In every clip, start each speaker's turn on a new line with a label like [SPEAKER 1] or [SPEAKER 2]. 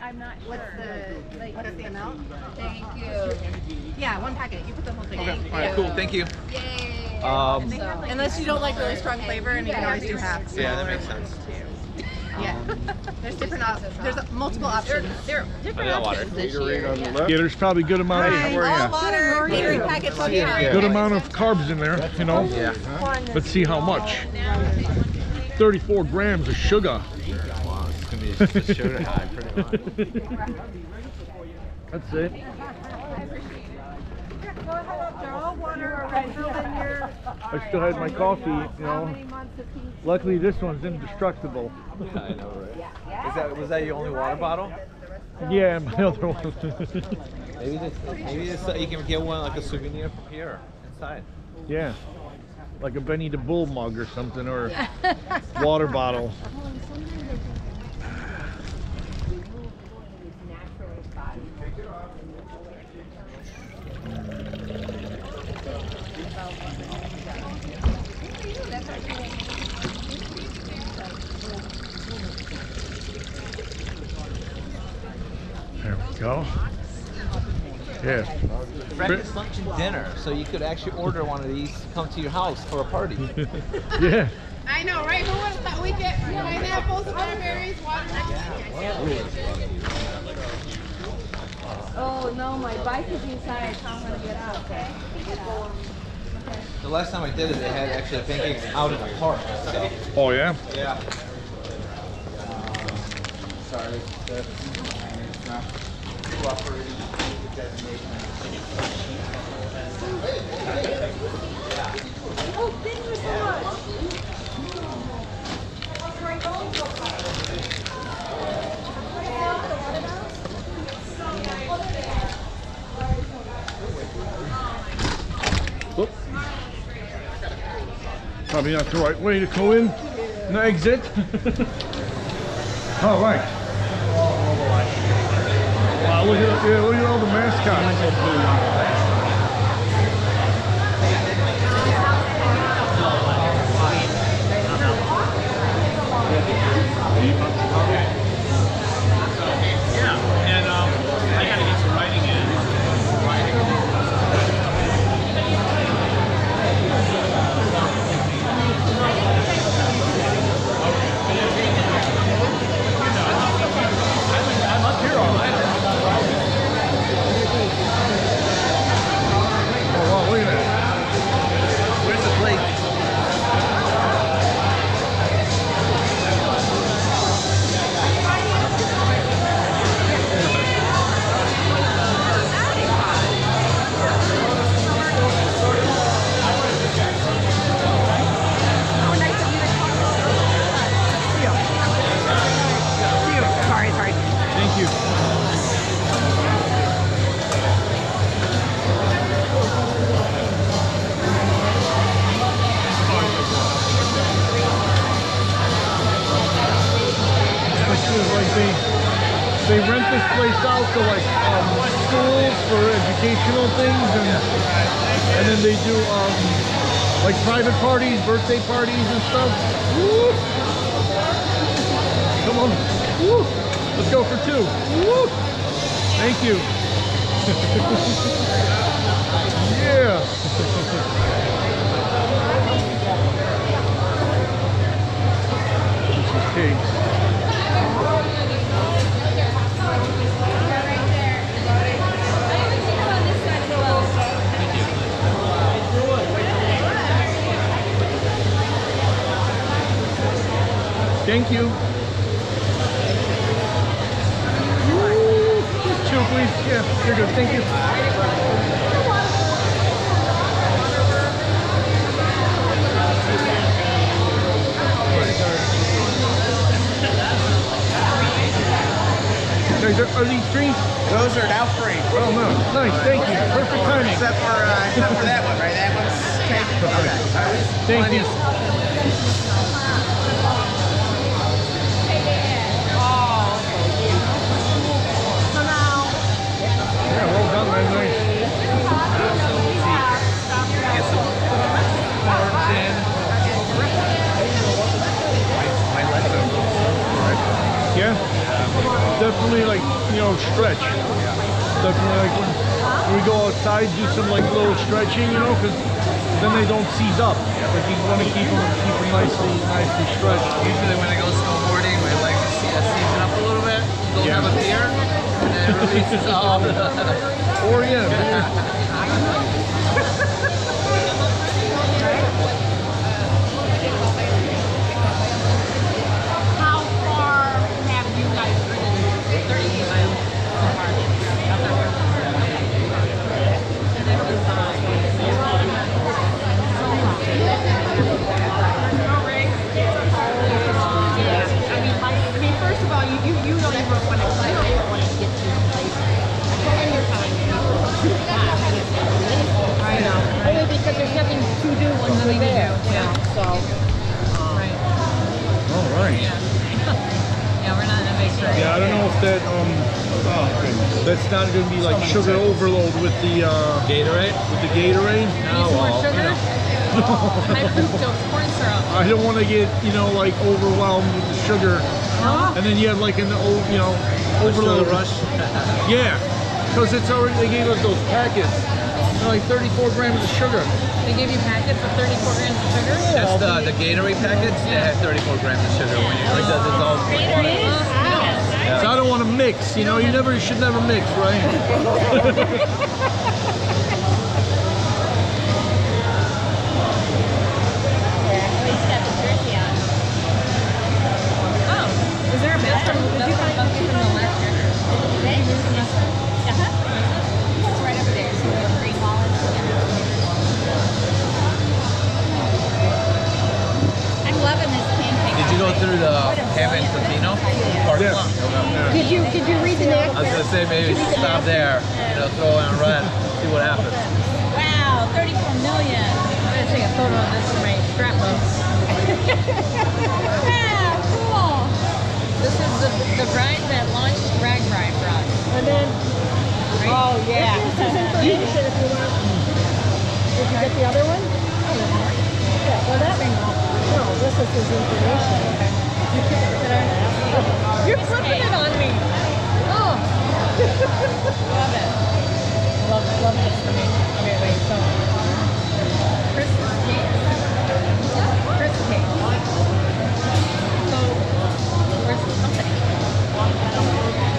[SPEAKER 1] I'm not sure.
[SPEAKER 2] What's the, like, what's the amount?
[SPEAKER 1] Thank you.
[SPEAKER 2] Yeah, one packet. You put the whole thing
[SPEAKER 3] Okay.
[SPEAKER 2] in.
[SPEAKER 3] All right. Cool. Thank you.
[SPEAKER 1] Yay.
[SPEAKER 3] Um,
[SPEAKER 2] Unless you don't like really strong flavor, and you can always do half.
[SPEAKER 3] yeah, that makes sense.
[SPEAKER 2] Yeah. There's different options. There's multiple options.
[SPEAKER 1] There are
[SPEAKER 3] I
[SPEAKER 1] different
[SPEAKER 3] got water.
[SPEAKER 1] options this year.
[SPEAKER 4] Yeah, there's probably good amount of
[SPEAKER 2] Hi, all water. Gatorade packets on.
[SPEAKER 3] Yeah.
[SPEAKER 4] good amount of carbs in there, you know.
[SPEAKER 3] Yeah.
[SPEAKER 4] Let's see how much. 34 grams of sugar.
[SPEAKER 3] Just a sugar high, pretty much.
[SPEAKER 4] That's it. I still had my coffee, you know. Luckily, this one's indestructible.
[SPEAKER 3] I know, right? Is that was that your only water bottle?
[SPEAKER 4] Yeah, my other one.
[SPEAKER 3] Maybe this, maybe this, uh, you can get one like a souvenir from here inside.
[SPEAKER 4] yeah, like a Benny the Bull mug or something, or water bottle. There we go. Yeah.
[SPEAKER 3] Breakfast, lunch, and dinner. So you could actually order one of these, come to your house for a party.
[SPEAKER 4] Yeah.
[SPEAKER 2] I know, right? Who would have thought we get pineapples, strawberries, watermelon?
[SPEAKER 1] Oh no, my bike is inside. I'm gonna get out. Okay.
[SPEAKER 3] The last time I did it, they had actually pancakes out in the park. So,
[SPEAKER 4] Oh yeah.
[SPEAKER 3] yeah.
[SPEAKER 5] Sorry, the, it's not cooperating with the designation.
[SPEAKER 1] Oh, thank you so much.
[SPEAKER 4] Probably not the right way to go in and exit. all right. Wow, oh, look at, yeah, look at all the mascots. To like um, schools for educational things and and then they do um, like private parties, birthday parties and stuff. Woo! Come on. Woo! Let's go for two. Woo! Thank you. yeah. this is cakes. Thank you. Woo! Just two, please. Yeah, you're good. Thank you. Guys, are, are these free?
[SPEAKER 5] Those are now free,
[SPEAKER 4] Oh no, nice, thank you. Perfect timing.
[SPEAKER 5] except for, uh, except for that one, right? That one's. Okay.
[SPEAKER 4] Thank you. Definitely like you know stretch. Definitely like when, when we go outside, do some like little stretching, you know, because then they don't seize up. Like you want to keep them keep them nicely nicely stretched.
[SPEAKER 3] Usually when I go snowboarding, we like to see season up a little bit. Go
[SPEAKER 4] Yeah.
[SPEAKER 3] have a beer, and then it releases all.
[SPEAKER 4] Or yeah,
[SPEAKER 2] that's not
[SPEAKER 4] going to be like sugar overload with the uh,
[SPEAKER 3] Gatorade.
[SPEAKER 4] with the Gatorade.
[SPEAKER 2] Need some more sugar? High fructose corn syrup.
[SPEAKER 4] I don't want to get you know like overwhelmed with the sugar, and then you have like an o- you know overload
[SPEAKER 3] rush.
[SPEAKER 4] Yeah, because it's already they gave us those packets, They're like 34 grams of sugar.
[SPEAKER 2] They give you packets of 34 grams of sugar?
[SPEAKER 3] That's the the Gatorade packets. They have 34 grams of sugar when you like the dissolved.
[SPEAKER 4] So I don't want to mix. You know, you never you should never mix, right?
[SPEAKER 3] go through the Kevin Totino parking
[SPEAKER 4] Yeah.
[SPEAKER 3] lot?
[SPEAKER 2] Did you, did you read the next?
[SPEAKER 3] I was gonna say maybe stop there, you know, throw on red, see what happens.
[SPEAKER 6] Wow, 34 million.
[SPEAKER 2] I'm gonna take a photo of this for my scrapbook.
[SPEAKER 6] Wow, cool.
[SPEAKER 2] This is the, the ride that launched Rag Ride for us.
[SPEAKER 1] And then, oh yeah. You can if you want. Did you get the other one? Oh, yeah, well that, no, this is his information. You can, did I?
[SPEAKER 2] You're flipping it on me. Oh. love it. Love, love this for me. Okay, wait, so. Christmas cake. Christmas cake. So, where's the company?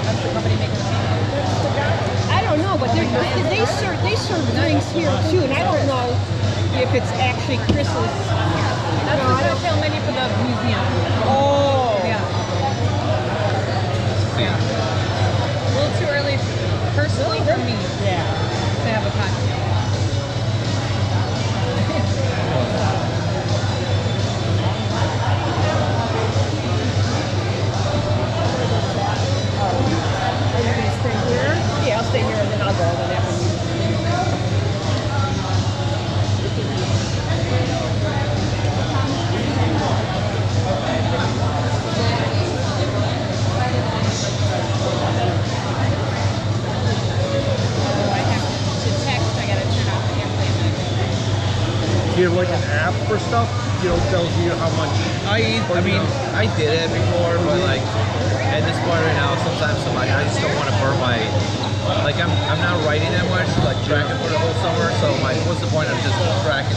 [SPEAKER 2] That's the company making the cake.
[SPEAKER 1] I don't know, but they they serve they serve drinks here too, and I don't know if it's actually Chris's.
[SPEAKER 2] That's the cocktail menu for the museum.
[SPEAKER 1] Oh.
[SPEAKER 2] Yeah. Yeah. A little too early, personally for me,
[SPEAKER 1] Yeah.
[SPEAKER 2] to have a cocktail.
[SPEAKER 1] You
[SPEAKER 2] have
[SPEAKER 4] like an app for stuff? You know, tells you how much.
[SPEAKER 3] I eat. I mean I did it before, but mm-hmm. like at this point right now, sometimes I'm like I just don't want to burn my like I'm I'm not writing that much like tracking for the whole summer. So like, what's the point of just tracking